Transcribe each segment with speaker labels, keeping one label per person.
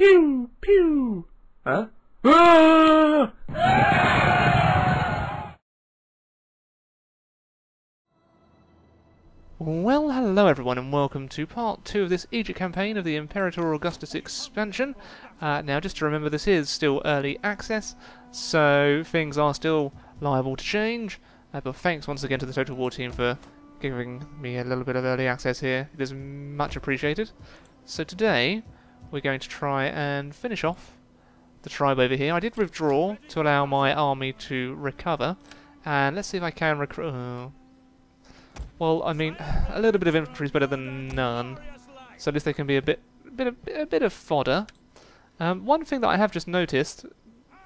Speaker 1: Pew! Pew! Huh? Ah!
Speaker 2: Well, hello everyone, and welcome to part two of this Egypt campaign of the Imperator Augustus expansion. Uh, now, just to remember, this is still early access, so things are still liable to change. Uh, but thanks once again to the Total War team for giving me a little bit of early access here. It is much appreciated. So today, we're going to try and finish off the tribe over here. I did withdraw to allow my army to recover, and let's see if I can recruit. Oh. Well, I mean, a little bit of infantry is better than none, so at least they can be a bit, a bit, a bit of fodder. Um, one thing that I have just noticed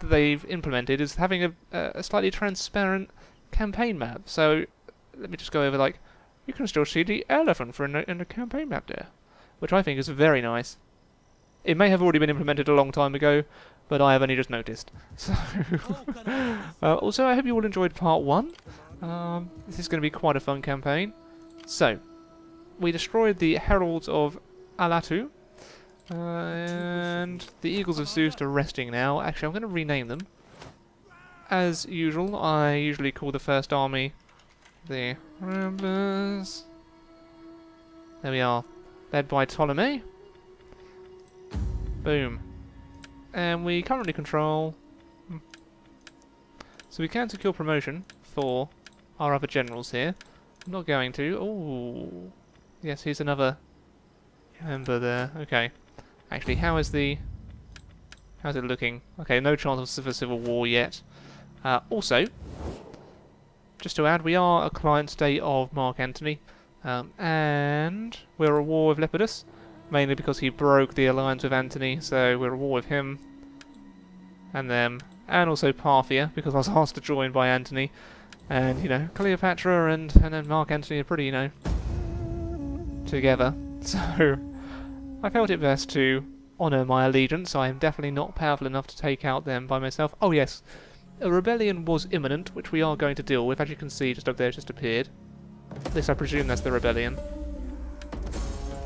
Speaker 2: that they've implemented is having a, a slightly transparent campaign map. So let me just go over like you can still see the elephant for in the, in the campaign map there, which I think is very nice. It may have already been implemented a long time ago, but I have only just noticed. So, uh, also, I hope you all enjoyed part one. Um, this is going to be quite a fun campaign. So, we destroyed the Heralds of Alatu, uh, and the Eagles of Zeus are resting now. Actually, I'm going to rename them. As usual, I usually call the first army the Ramblers. There we are, led by Ptolemy. Boom. And we currently control... So we can secure promotion for our other generals here. I'm not going to. Oh, yes, here's another member there. Okay. Actually, how is the... How's it looking? Okay, no chance of a civil war yet. Uh, also, just to add, we are a client state of Mark Antony, um, and we're at war with Lepidus mainly because he broke the alliance with Antony, so we're at war with him and them, and also Parthia, because I was asked to join by Antony, and, you know, Cleopatra and, and then Mark Antony are pretty, you know, together, so I felt it best to honour my allegiance. I am definitely not powerful enough to take out them by myself. Oh yes, a rebellion was imminent, which we are going to deal with, as you can see just up there, just appeared. At least I presume that's the rebellion.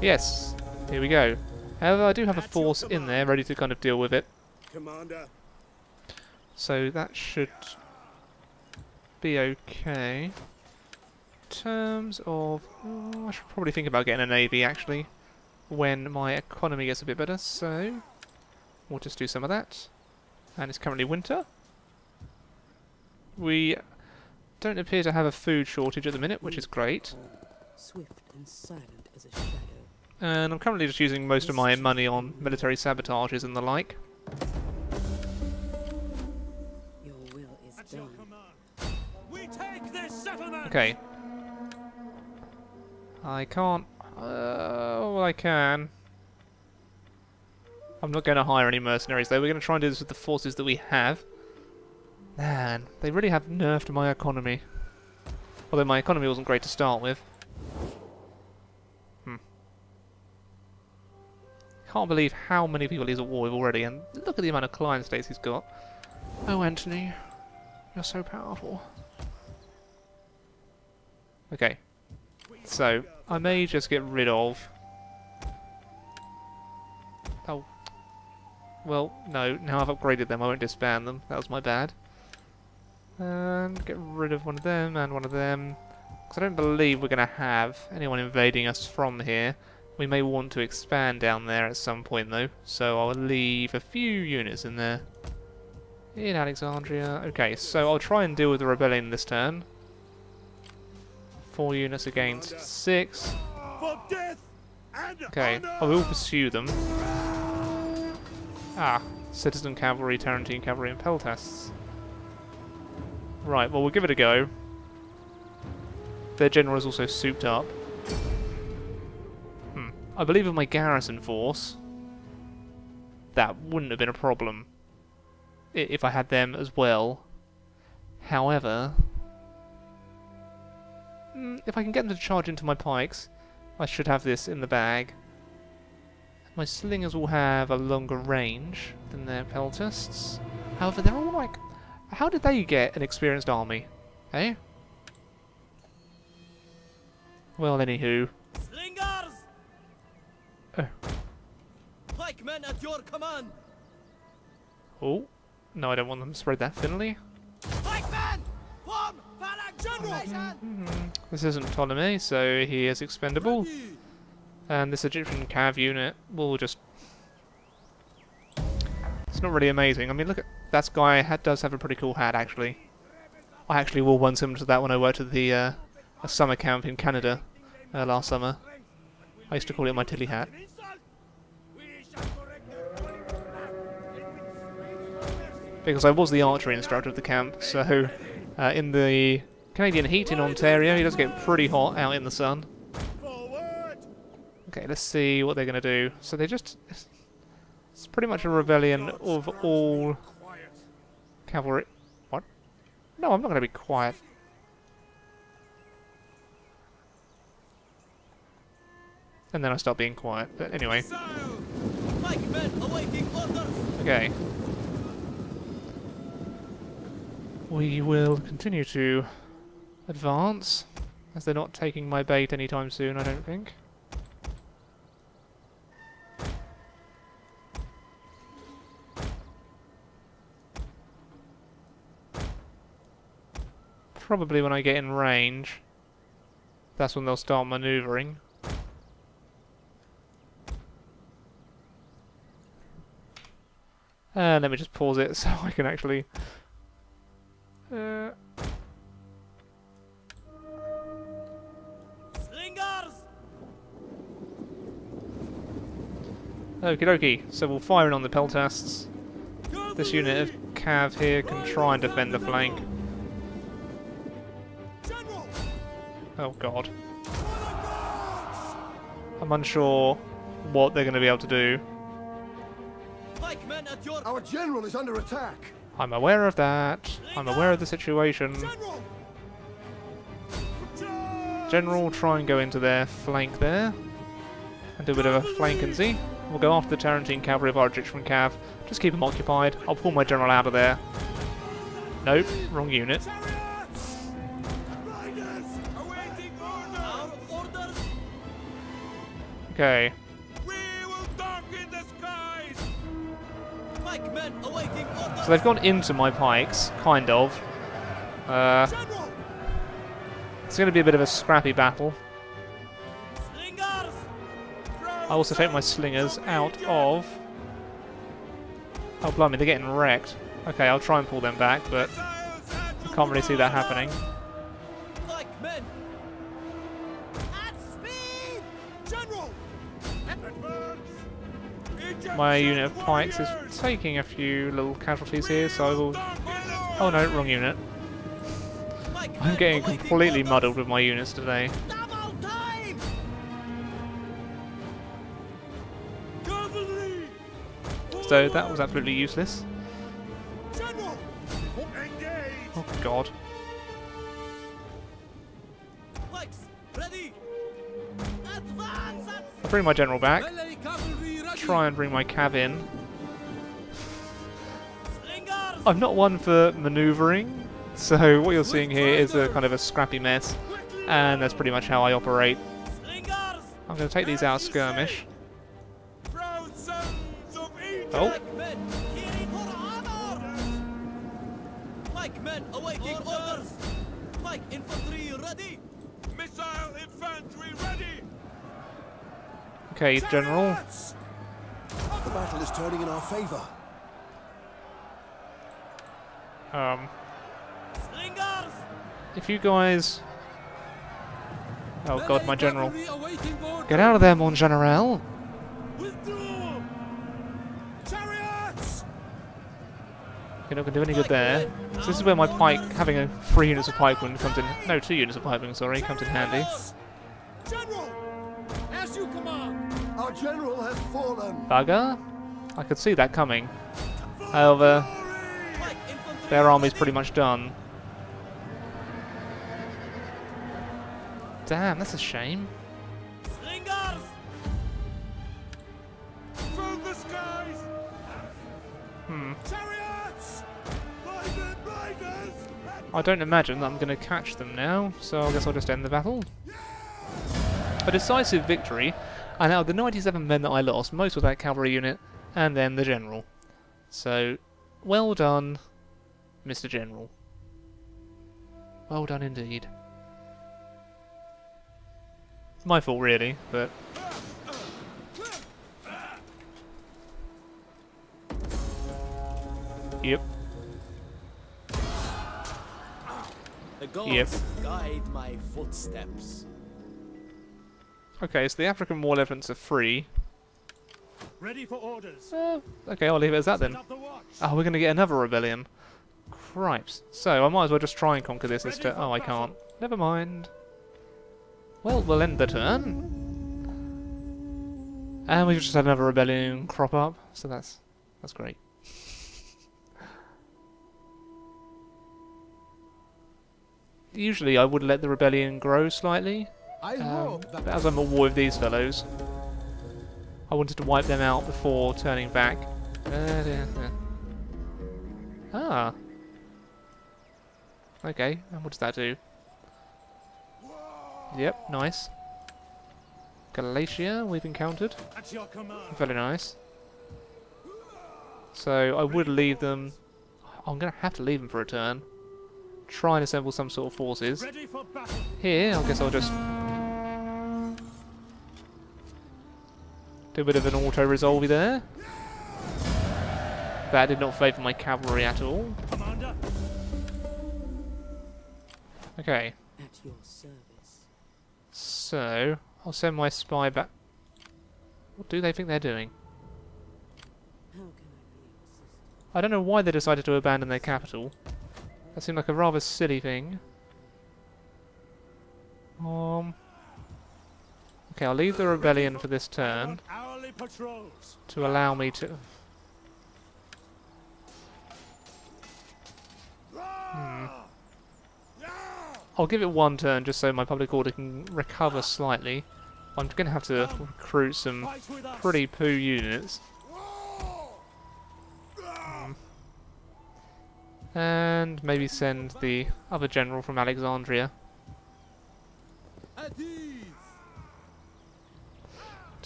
Speaker 2: Yes, here we go. However, I do have a force in there ready to kind of deal with it.
Speaker 3: Commander.
Speaker 2: So that should be okay. In terms of... Oh, I should probably think about getting a navy, actually, when my economy gets a bit better, so... We'll just do some of that. And it's currently winter. We don't appear to have a food shortage at the minute, which is great.
Speaker 4: Swift and silent as a shadow.
Speaker 2: And I'm currently just using most of my money on military sabotages and the like.
Speaker 4: Your will is done.
Speaker 3: We take this settlement.
Speaker 2: Okay. I can't... Uh, well, I can. I'm not going to hire any mercenaries, though. We're going to try and do this with the forces that we have. Man, they really have nerfed my economy. Although my economy wasn't great to start with. Can't believe how many people he's at war with already, and look at the amount of client states he's got. Oh, Antony, you're so powerful. Okay. So, I may just get rid of... Oh. Well, no, now I've upgraded them, I won't disband them. That was my bad. And get rid of one of them and one of them. Because I don't believe we're going to have anyone invading us from here. We may want to expand down there at some point though, so I'll leave a few units in there. In Alexandria. Okay, so I'll try and deal with the rebellion this turn. Four units against six. Okay. I will pursue them. Ah, citizen cavalry, Tarantine cavalry, and peltasts. Right, well we'll give it a go. Their general is also souped up. I believe with my garrison force, that wouldn't have been a problem if I had them as well. However, mm, if I can get them to charge into my pikes, I should have this in the bag. My slingers will have a longer range than their peltasts. However, they're all like... How did they get an experienced army? Eh? Well, anywho. Oh.
Speaker 5: Pikemen at your command!
Speaker 2: Oh, no, I don't want them spread that thinly.
Speaker 5: Pikemen! Form phalanx formation!
Speaker 2: This isn't Ptolemy, so he is expendable. And this Egyptian cav unit will just... It's not really amazing. I mean, look at... That guy ha does have a pretty cool hat, actually. I actually wore one similar to that when I worked at the uh, a summer camp in Canada uh, last summer. I used to call it my Tilley hat. Because I was the archery instructor of the camp, so uh, in the Canadian heat in Ontario, it does get pretty hot out in the sun. Okay, let's see what they're going to do. So they just... It's pretty much a rebellion of all cavalry... What? No, I'm not going to be quiet. And then I start being quiet. But anyway,
Speaker 5: Missile! Pikemen awaiting orders!
Speaker 2: okay. We will continue to advance, as they're not taking my bait anytime soon, I don't think. Probably when I get in range, that's when they'll start manoeuvring. Uh, let me just pause it so I can actually... Uh,
Speaker 5: Slingers!
Speaker 2: Okie dokie, so we'll fire in on the peltasts. This unit of cav here can try and defend the flank. Oh god.
Speaker 3: For the gods!
Speaker 2: I'm unsure what they're going to be able to do.
Speaker 5: Pikemen at your
Speaker 6: Our general is under attack.
Speaker 2: I'm aware of that. I'm aware of the situation.
Speaker 3: General!
Speaker 2: General, try and go into their flank there. And do a bit of a flank and see. We'll go after the Tarantine cavalry of our Egyptian cav. Just keep them occupied. I'll pull my general out of there. Nope, wrong unit.
Speaker 3: Chariots! Riders! Awaiting order!
Speaker 5: our orders!
Speaker 2: Okay, so they've gone into my pikes, kind of. Uh, it's going to be a bit of a scrappy battle. I also take my slingers out of... Oh, blimey, they're getting wrecked. Okay, I'll try and pull them back, but I can't really see that happening. My unit of pikes is taking a few little casualties here, so I will... Oh no, wrong unit. I'm getting completely muddled with my units today. So that was absolutely useless. Oh god. I'll bring my general back. Try and bring my cav in. I'm not one for manoeuvring, so what you're seeing here is a kind of a scrappy mess, and that's pretty much how I operate. I'm going to take these out skirmish.
Speaker 3: Of Egypt!
Speaker 2: Oh,
Speaker 5: Pikemen hearing
Speaker 6: turning in our favor.
Speaker 2: Um,
Speaker 5: Slingers!
Speaker 2: if you guys... Oh god, my general.
Speaker 5: Cavalry awaiting orders!
Speaker 2: Get out of there, mon general!
Speaker 3: Chariots!
Speaker 2: You're not going to do any good there. So this is where my pike, having a three units of pikemen comes in... No, two units of pikemen, sorry, comes in handy.
Speaker 3: General! As you command!
Speaker 6: Our general has fallen.
Speaker 2: Bugger. I could see that coming. However, their army's pretty much done. Damn, that's a shame.
Speaker 5: Slingers!
Speaker 3: Through the skies!
Speaker 2: Hmm.
Speaker 3: Chariots! Riders! Riders!
Speaker 2: I don't imagine that I'm going to catch them now, so I guess I'll just end the battle. A decisive victory. And out of the 97 men that I lost, most of that cavalry unit, and then the general. So, well done, Mr. General. Well done indeed. It's my fault, really, but yep.
Speaker 5: The gods
Speaker 2: Yep.
Speaker 5: guide my footsteps.
Speaker 2: Okay, so the African war elephants are free.
Speaker 3: Ready for orders.
Speaker 2: Uh, okay, I'll leave it as that then.
Speaker 3: Set up the watch.
Speaker 2: Oh, we're going to get another rebellion. Cripes. So, I might as well just try and conquer this instead. Oh, I can't. Never mind. Well, we'll end the turn. And we've just had another rebellion crop up, so that's that's great. Usually I would let the rebellion grow slightly, um, but as I'm at war with these fellows, I wanted to wipe them out before turning back. Uh, yeah, yeah. Ah. Okay, and what does that do? Yep, nice. Galatia we've encountered.
Speaker 3: At your command.
Speaker 2: Very nice. So I would leave them... I'm going to have to leave them for a turn. Try and assemble some sort of forces.
Speaker 3: Ready.
Speaker 2: Here, I guess I'll just... Do a bit of an auto-resolve there. That did not favour my cavalry at all.
Speaker 3: Commander.
Speaker 2: Okay,
Speaker 4: At your service.
Speaker 2: so I'll send my spy back. What do they think they're doing?
Speaker 4: How can I be?
Speaker 2: I don't know why they decided to abandon their capital. That seemed like a rather silly thing. Um. Okay, I'll leave the rebellion for this turn
Speaker 3: On hourly patrols.
Speaker 2: to allow me to. Hmm. I'll give it one turn just so my public order can recover slightly. I'm going to have to recruit some
Speaker 3: Fight with us.
Speaker 2: pretty poo units. And maybe send the other general from Alexandria.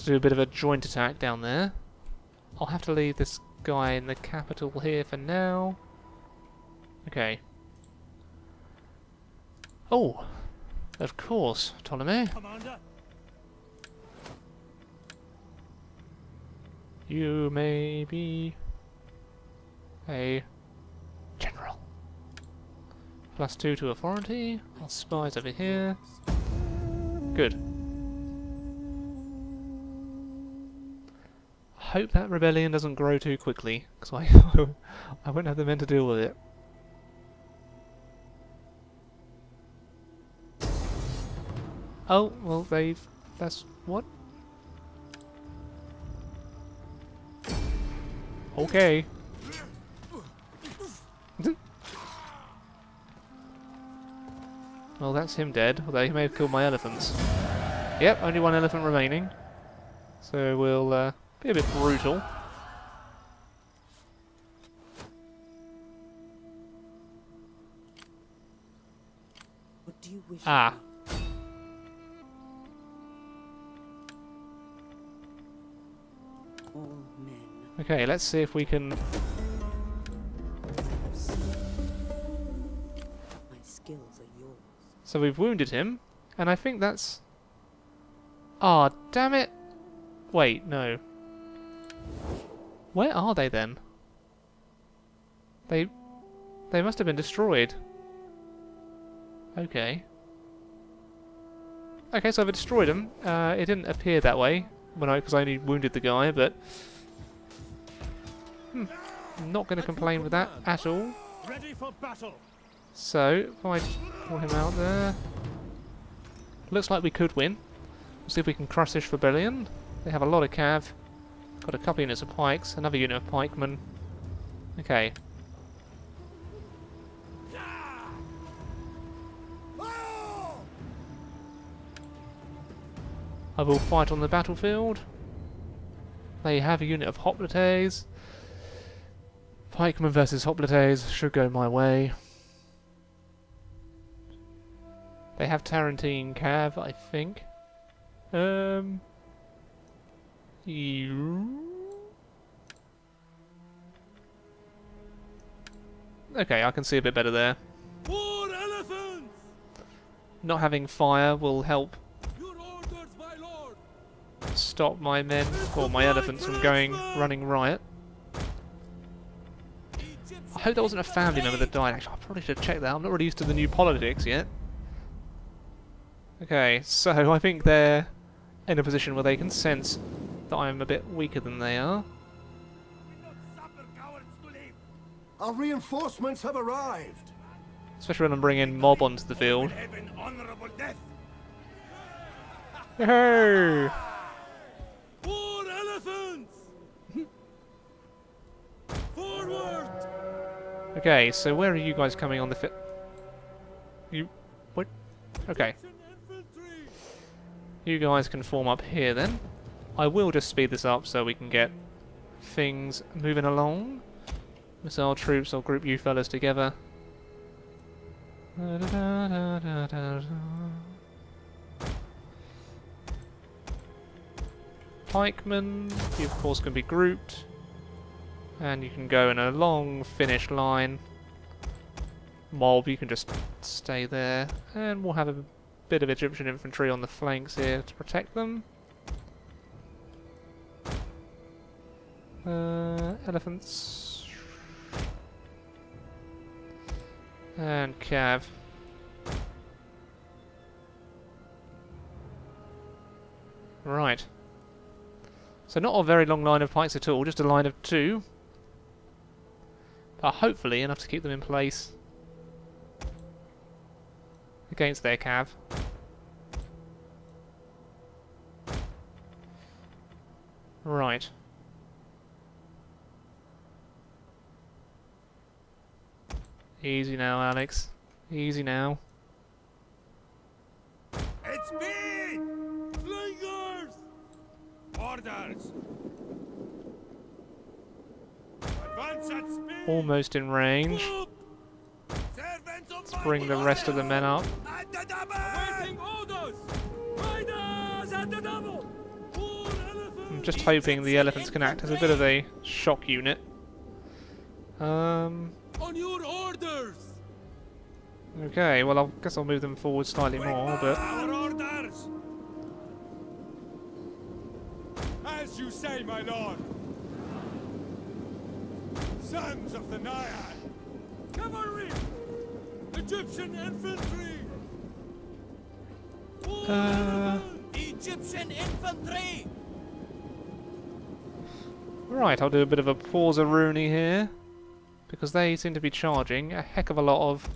Speaker 2: To do a bit of a joint attack down there. I'll have to leave this guy in the capital here for now. Okay. Oh, of course, Ptolemy.
Speaker 3: Commander.
Speaker 2: You may be a general. Plus two to authority. Our spies over here. Good. I hope that rebellion doesn't grow too quickly, because I I won't have the men to deal with it. Oh well, they've. That's what. Okay. well, that's him dead, although he may have killed my elephants. Yep, only one elephant remaining. So we'll uh, be a bit brutal.
Speaker 4: What do you wish?
Speaker 2: Ah.
Speaker 4: me? All men
Speaker 2: Okay, let's see if we can...
Speaker 4: My skills are yours.
Speaker 2: So we've wounded him, and I think that's... Ah, damn it! Wait, no. Where are they then? They... They must have been destroyed. Okay. Okay, so I've destroyed them. Uh, it didn't appear that way when I, because I only wounded the guy, but hmm, not going to complain with that at all.
Speaker 3: Ready for battle.
Speaker 2: So, if I just pull him out there... Looks like we could win. We'll see if we can crush this rebellion. They have a lot of cav. Got a couple units of pikes, another unit of pikemen. Okay. I will fight on the battlefield. They have a unit of hoplites. Pikemen versus hoplites should go my way. They have Tarantine Cav, I think. Um. Okay, I can see a bit better there. Not having fire will help
Speaker 5: Your orders, my lord!
Speaker 2: stop my men or my elephants from going running riot. I hope that wasn't a family member that died. Actually, I probably should check that. I'm not really used to the new politics yet. Okay, so I think they're in a position where they can sense that I'm a bit weaker than they are.
Speaker 6: Our reinforcements have arrived.
Speaker 2: Especially when I'm bringing mob onto the field. Hey!
Speaker 5: Four elephants! Forward!
Speaker 2: Okay, so where are you guys coming on the fit? You... what? Okay. You guys can form up here then. I will just speed this up so we can get things moving along. Missile troops, I'll group you fellas together. Pikemen, you of course can be grouped. And you can go in a long finish line. Mob, you can just stay there. And we'll have a bit of Egyptian infantry on the flanks here to protect them. Uh, elephants. And Cav. Right. So not a very long line of pikes at all, just a line of two. But hopefully enough to keep them in place against their cav. Right. Easy now, Alex. Easy now.
Speaker 3: It's me!
Speaker 5: Flingers!
Speaker 3: Orders! Advance at speed!
Speaker 2: Almost in range.
Speaker 5: Up!
Speaker 3: Servants of
Speaker 2: Let's bring the rest of the men up.
Speaker 3: At the double!
Speaker 5: Waiting orders! Riders at the double!
Speaker 2: I'm just hoping the elephants can act as a bit of a shock unit. Um.
Speaker 5: On your orders!
Speaker 2: Okay, well I guess I'll move them forward slightly more, but
Speaker 3: Our orders!
Speaker 5: As you say, my lord! Sons of the Naiad! Cavalry! Egyptian infantry!
Speaker 2: Uh!
Speaker 7: Egyptian infantry!
Speaker 2: right, I'll do a bit of a pause a Rooney here because they seem to be charging a heck of a lot of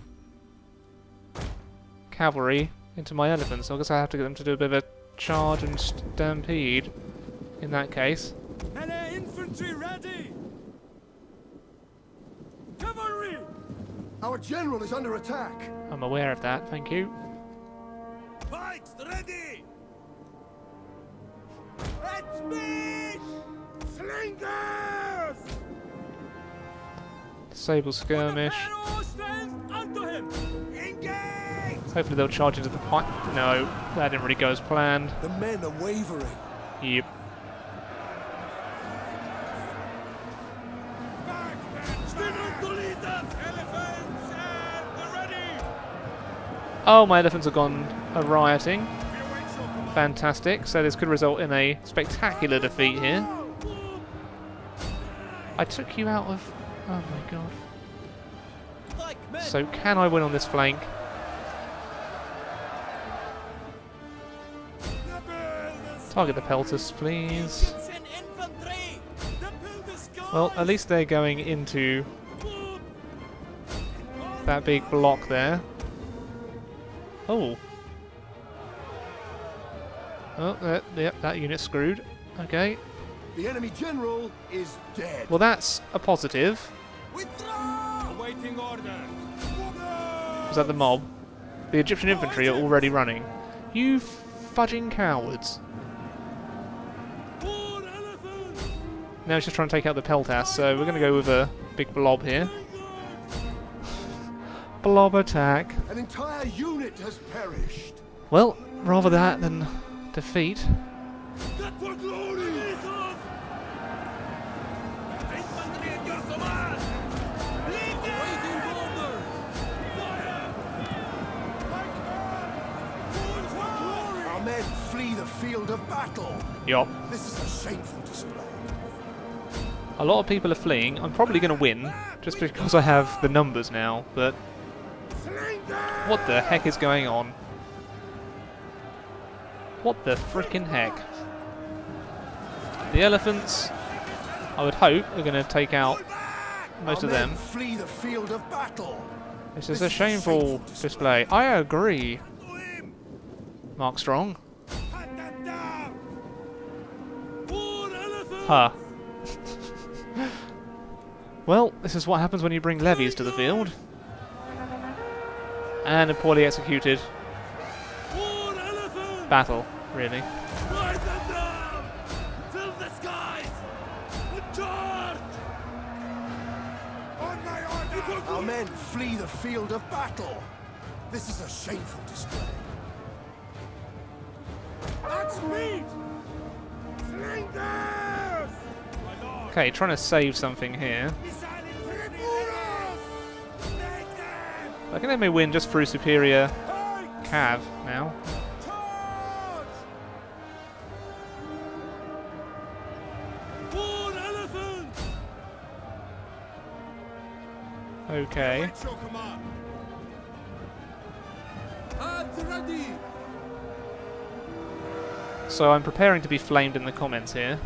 Speaker 2: cavalry into my elephants. So I guess I have to get them to do a bit of a charge and stampede in that case.
Speaker 5: Melee infantry ready! Cavalry!
Speaker 6: Our general is under attack.
Speaker 2: I'm aware of that, thank you.
Speaker 3: Pikes ready! At speed! Slingers!
Speaker 2: Disable skirmish.
Speaker 5: Arrow stands unto him!
Speaker 3: Engage!
Speaker 2: Hopefully they'll charge into the pipe. No, that didn't really go as planned.
Speaker 6: The men are wavering.
Speaker 2: Yep.
Speaker 5: Still to lead us! Elephants and ready!
Speaker 2: Oh, my elephants have gone a rioting. Fantastic. So this could result in a spectacular defeat here. I took you out of... Oh my god. So can I win on this flank? Target the Peltus, please. Well, at least they're going into that big block there. Oh. Oh, uh, that, yep, that unit's screwed. Okay.
Speaker 6: The enemy general is dead.
Speaker 2: Well, that's a positive.
Speaker 5: Withdraw! Awaiting orders!
Speaker 2: Is that the mob? The Egyptian infantry are already running. You fudging cowards.
Speaker 5: Four elephants!
Speaker 2: Now he's just trying to take out the Peltas, so we're going to go with a big blob here. blob attack.
Speaker 6: An entire unit has perished.
Speaker 2: Well, rather that than defeat.
Speaker 5: That
Speaker 6: field of battle.
Speaker 2: Yup.
Speaker 6: This is a shameful display.
Speaker 2: A lot of people are fleeing. I'm probably going to win, just because I have the numbers now, but what the heck is going on? What the frickin' heck? The elephants, I would hope, are going to take out most of them.
Speaker 6: flee the field of battle.
Speaker 2: This is a shameful display. I agree. Mark Strong. Huh. well, this is what happens when you bring levies to the field. And a poorly executed battle, really.
Speaker 3: Ride them down! Fill the skies! And charge! On my order!
Speaker 6: Our men flee the field of battle. This is a shameful display.
Speaker 2: Okay, trying to save something here. I think they may win just through superior cav now. Okay. So I'm preparing to be flamed in the comments here.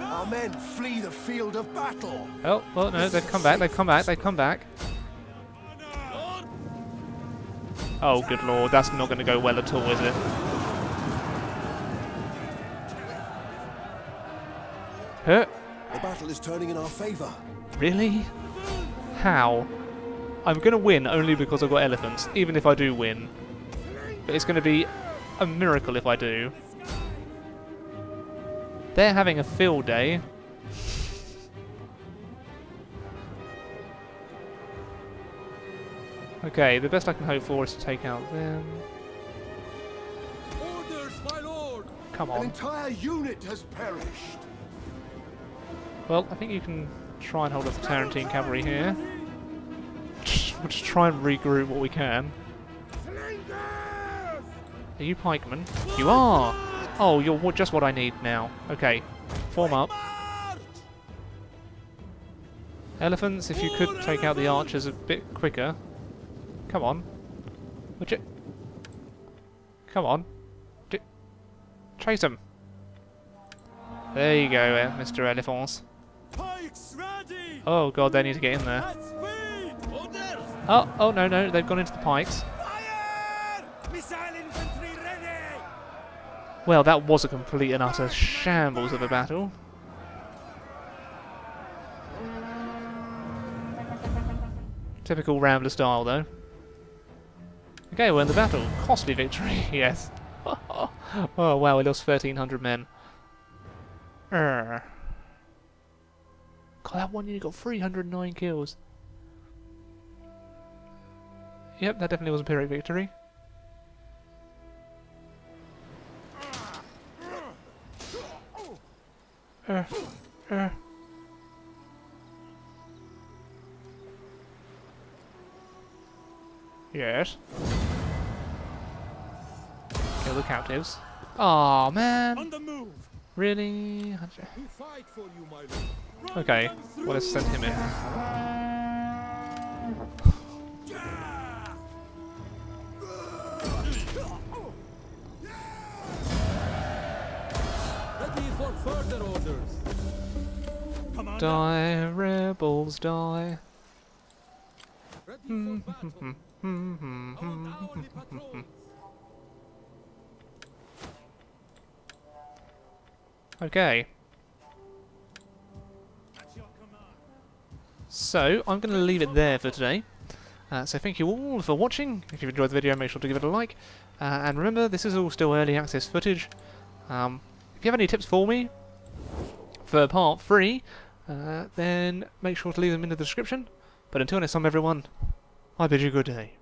Speaker 6: Our men flee the field of battle.
Speaker 2: Oh, well, no, they've come back, they've come back, they've come back. Oh, good lord, that's not going to go well at all, is it? Huh?
Speaker 6: The battle is turning in our favor.
Speaker 2: Really? How? I'm going to win only because I've got elephants, even if I do win. But it's going to be a miracle if I do. They're having a field day. Okay, the best I can hope for is to take out them.
Speaker 5: Orders, my lord!
Speaker 2: Come
Speaker 6: An
Speaker 2: on.
Speaker 6: entire unit has perished.
Speaker 2: Well, I think you can try and hold off the Tarantine cavalry here. We'll just try and regroup what we can. Are you pikemen? You are! Oh, you're just what I need now. Okay, form up. Elephants, if you could take out the archers a bit quicker. Come on. Would you? Come on. D Chase them. There you go, uh, Mr. Elephants. Oh god, they need to get in there. Oh, oh no, no, they've gone into the pikes. Well, that was a complete and utter shambles of a battle. Typical Rambler style, though. Okay, we're in the battle. Costly victory, yes. oh wow, we lost 1,300 men. Urgh. God, that one unit got 309 kills. Yep, that definitely was a Pyrrhic victory. Uh, uh. Yes. Kill the captives. Aw, man.
Speaker 3: On the move!
Speaker 2: Really?
Speaker 5: We fight for you.
Speaker 2: Okay, well, let's send him in.
Speaker 5: Orders.
Speaker 3: Commander!
Speaker 2: Die, rebels, die.
Speaker 5: Ready for battle. Our hourly patrols.
Speaker 2: Okay,
Speaker 3: At your command!
Speaker 2: so I'm going to leave it there for today. Uh, so thank you all for watching. If you've enjoyed the video, make sure to give it a like. Uh, and remember, this is all still early access footage. Um, if you have any tips for me for part 3, uh, then make sure to leave them in the description. But until next time, everyone, I bid you good day.